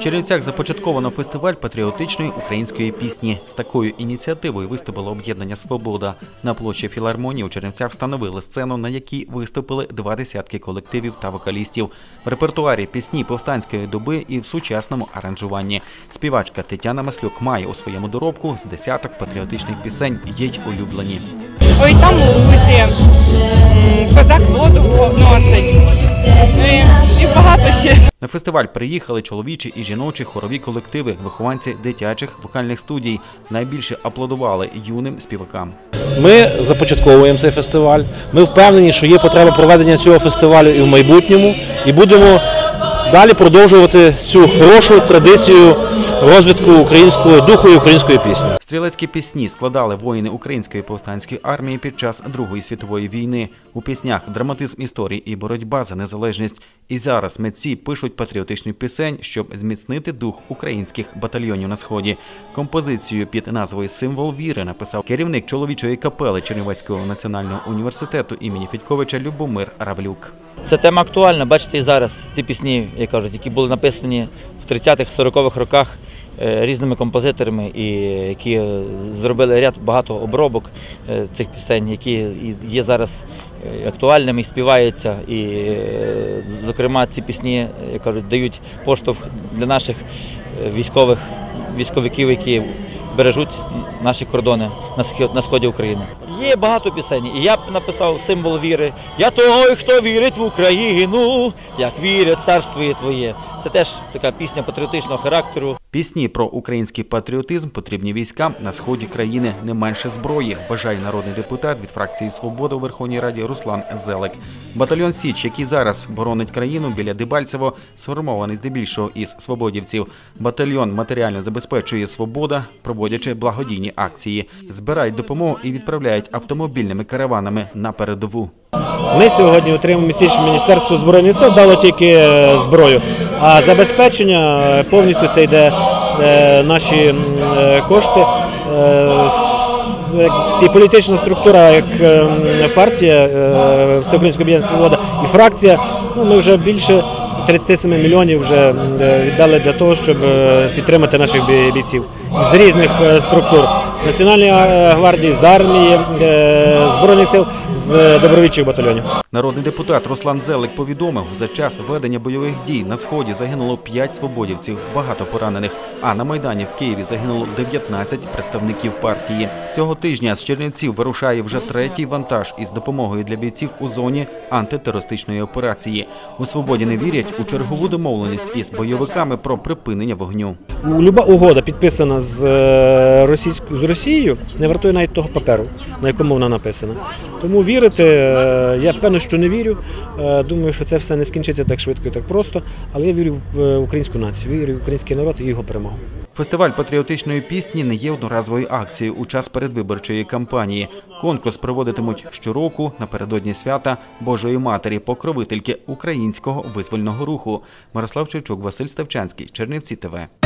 Чернівцях започатковано фестиваль патріотичної української пісні. З такою ініціативою виступило об'єднання Свобода. На площі філармонії у Чернівцях встановили сцену, на якій виступили два десятки колективів та вокалістів. В репертуарі пісні повстанської доби і в сучасному аранжуванні. Співачка Тетяна Маслюк має у своєму доробку з десяток патріотичних пісень є улюблені. Ой, там у лузі, козак фестиваль приїхали чоловічі і жіночі хорові колективи, вихованці дитячих вокальних студій. Найбільше аплодували юним співакам. Ми започатковуємо цей фестиваль. Ми впевнені, що є потреба проведення цього фестивалю і в майбутньому, і будемо далі продовжувати цю хорошу традицію розвитку українського духу і української пісні. Стрілецькі пісні складали воїни української повстанської армії під час Другої світової війни. У піснях драматизм історії і боротьба за незалежність. І зараз митці пишуть патріотичні пісень, щоб зміцнити дух українських батальйонів на сході. Композицію під назвою Символ віри написав керівник чоловічої капели Чернівецького національного університету імені Федьковича Любомир Равлюк. Ця тема актуальна. Бачите, і зараз ці пісні, як кажуть, які були написані в 30-х, 40-х роках е, різними композиторами, і які е, зробили ряд багато обробок е, цих пісень, які є зараз е, актуальними і співаються. І, е, зокрема, ці пісні, як кажуть, дають поштовх для наших е, військових військовиків, які бережуть наші кордони на сході України. Є багато пісень, і я б написав символ віри. Я той, хто вірить в Україну, як вірить царство твоє. Це теж така пісня патріотичного характеру. Пісні про український патріотизм потрібні військам на сході країни не менше зброї, вважає народний депутат від фракції Свобода у Верховній Раді Руслан Зелек. Батальйон Січ, який зараз боронить країну біля Дебальцево, сформований здебільшого із свободівців. Батальйон матеріально забезпечує свобода, проводячи благодійні акції, збирають допомогу і відправляють автомобільними караванами на передову. Ми сьогодні отримуємо січ Міністерство збройних сил дало тільки е, зброю, а забезпечення е, повністю це йде е, наші е, кошти. І політична структура, як е, партія Всеукраїнського об'єднання Свобода і фракція. Ну, ми вже більше 37 мільйонів вже е, віддали для того, щоб е, підтримати наших бійців з різних е, структур з Національної гвардії, з армії, збройних сил, з добровольчих батальйонів. Народний депутат Руслан Зелик повідомив, за час ведення бойових дій на сході загинуло 5 свободівців, багато поранених. А на майдані в Києві загинуло 19 представників партії. Цього тижня з Чернівців вирушає вже третій вантаж із допомогою для бійців у зоні антитерористичної операції. У свободі не вірять у чергову домовленість із бойовиками про припинення вогню. Люба угода підписана з, е, з Росією не вартує навіть того паперу, на якому вона написана. Тому вірити, е, я певно, що не вірю. Е, Думаю, що це все не скінчиться так швидко і так просто. Але я вірю в українську націю, вірю в український народ і його перемогу. Фестиваль патріотичної пісні не є одноразовою акцією у час передвиборчої кампанії. Конкурс проводитимуть щороку напередодні свята Божої Матері, покровительки українського визвольного руху. Мирослав Чевчук, Василь Ставчанський, Чернівці ТВ.